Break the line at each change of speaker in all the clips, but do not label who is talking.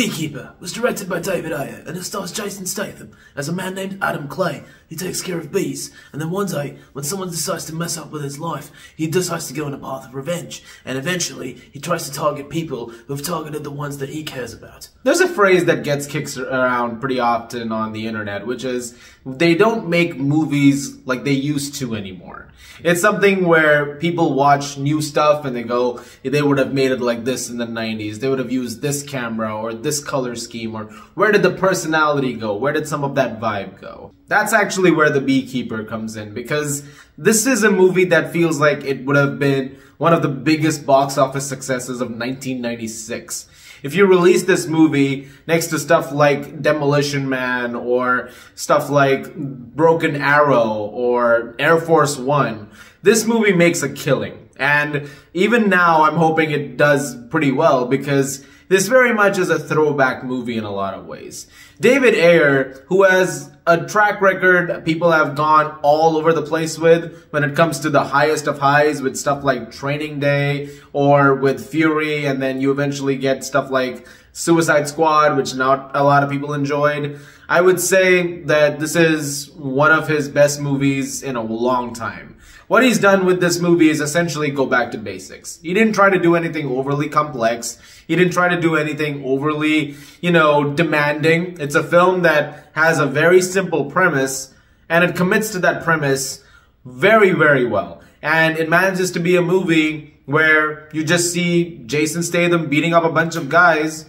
Beekeeper was directed by David Ayer and it stars Jason Statham as a man named Adam Clay. He takes care of bees, and then one day, when someone decides to mess up with his life, he decides to go on a path of revenge, and eventually, he tries to target people who have targeted the ones that he cares about.
There's a phrase that gets kicked around pretty often on the internet, which is they don't make movies like they used to anymore. It's something where people watch new stuff and they go, they would have made it like this in the 90s. They would have used this camera or this color scheme or where did the personality go? Where did some of that vibe go? That's actually where The Beekeeper comes in because this is a movie that feels like it would have been one of the biggest box office successes of 1996. If you release this movie next to stuff like Demolition Man or stuff like Broken Arrow or Air Force One, this movie makes a killing. And even now, I'm hoping it does pretty well because this very much is a throwback movie in a lot of ways. David Ayer, who has a track record people have gone all over the place with when it comes to the highest of highs with stuff like Training Day or with Fury, and then you eventually get stuff like Suicide Squad, which not a lot of people enjoyed. I would say that this is one of his best movies in a long time. What he's done with this movie is essentially go back to basics. He didn't try to do anything overly complex. He didn't try to do anything overly, you know, demanding. It's a film that has a very simple premise and it commits to that premise very, very well. And it manages to be a movie where you just see Jason Statham beating up a bunch of guys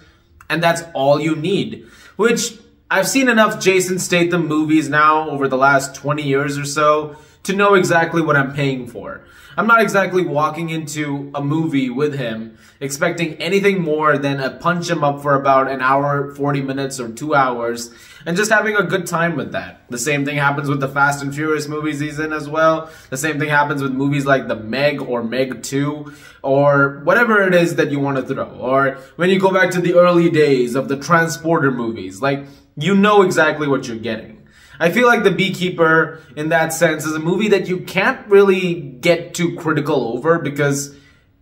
and that's all you need. Which I've seen enough Jason Statham movies now over the last 20 years or so to know exactly what I'm paying for. I'm not exactly walking into a movie with him expecting anything more than a punch him up for about an hour, 40 minutes or two hours and just having a good time with that. The same thing happens with the Fast and Furious movies he's in as well. The same thing happens with movies like The Meg or Meg 2 or whatever it is that you want to throw. Or when you go back to the early days of the Transporter movies, like you know exactly what you're getting. I feel like The Beekeeper, in that sense, is a movie that you can't really get too critical over because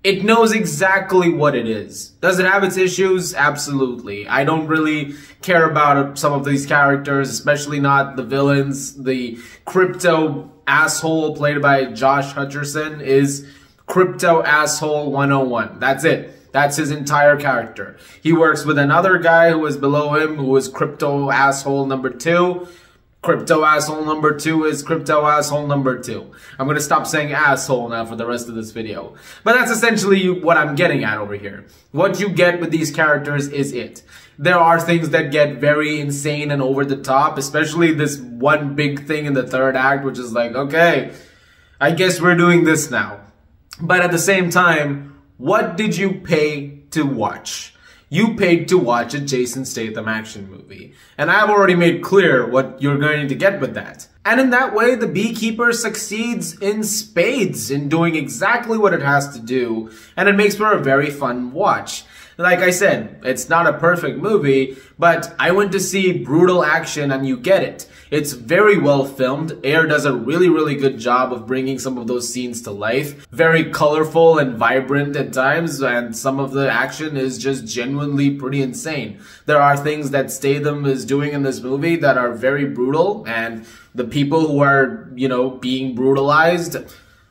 it knows exactly what it is. Does it have its issues? Absolutely. I don't really care about some of these characters, especially not the villains. The crypto asshole played by Josh Hutcherson is crypto asshole 101. That's it. That's his entire character. He works with another guy who is below him, who is crypto asshole number two. Crypto asshole number two is crypto asshole number two. I'm gonna stop saying asshole now for the rest of this video. But that's essentially what I'm getting at over here. What you get with these characters is it. There are things that get very insane and over the top, especially this one big thing in the third act, which is like, okay, I guess we're doing this now. But at the same time, what did you pay to watch? You paid to watch a Jason Statham action movie. And I've already made clear what you're going to get with that. And in that way, The Beekeeper succeeds in spades in doing exactly what it has to do, and it makes for a very fun watch. Like I said, it's not a perfect movie, but I went to see brutal action and you get it. It's very well filmed. Ayer does a really, really good job of bringing some of those scenes to life. Very colorful and vibrant at times, and some of the action is just genuinely pretty insane. There are things that Statham is doing in this movie that are very brutal, and the people who are, you know, being brutalized,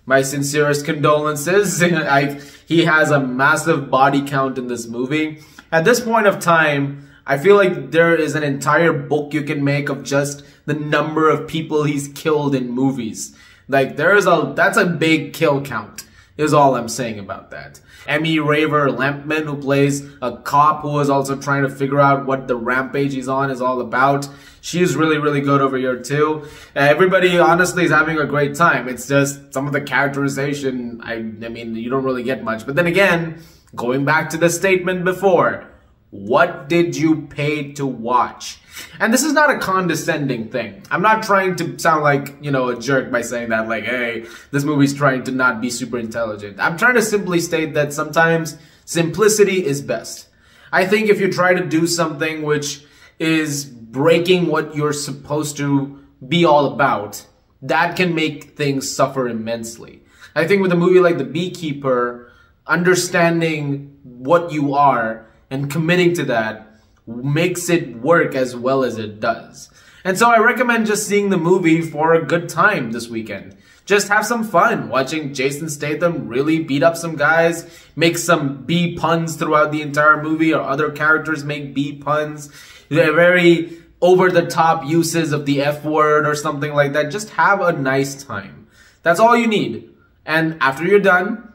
my sincerest condolences. I, he has a massive body count in this movie. At this point of time, I feel like there is an entire book you can make of just the number of people he's killed in movies. Like there is a, that's a big kill count is all I'm saying about that. Emmy Raver Lampman, who plays a cop who is also trying to figure out what the rampage he's on is all about. She's really, really good over here too. Uh, everybody honestly is having a great time. It's just some of the characterization, I, I mean, you don't really get much. But then again, going back to the statement before, what did you pay to watch? And this is not a condescending thing. I'm not trying to sound like, you know, a jerk by saying that, like, hey, this movie's trying to not be super intelligent. I'm trying to simply state that sometimes simplicity is best. I think if you try to do something which is breaking what you're supposed to be all about, that can make things suffer immensely. I think with a movie like The Beekeeper, understanding what you are and committing to that makes it work as well as it does. And so I recommend just seeing the movie for a good time this weekend. Just have some fun watching Jason Statham really beat up some guys, make some bee puns throughout the entire movie, or other characters make bee puns. They're very over the top uses of the F word or something like that. Just have a nice time. That's all you need. And after you're done,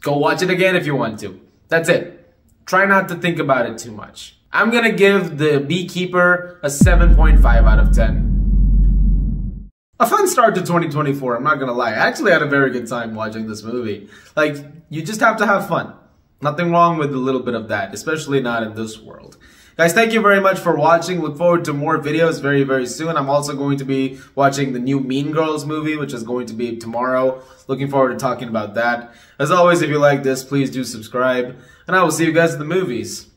go watch it again if you want to. That's it. Try not to think about it too much. I'm gonna give The Beekeeper a 7.5 out of 10 a fun start to 2024. I'm not gonna lie. I actually had a very good time watching this movie. Like, you just have to have fun. Nothing wrong with a little bit of that, especially not in this world. Guys, thank you very much for watching. Look forward to more videos very, very soon. I'm also going to be watching the new Mean Girls movie, which is going to be tomorrow. Looking forward to talking about that. As always, if you like this, please do subscribe. And I will see you guys in the movies.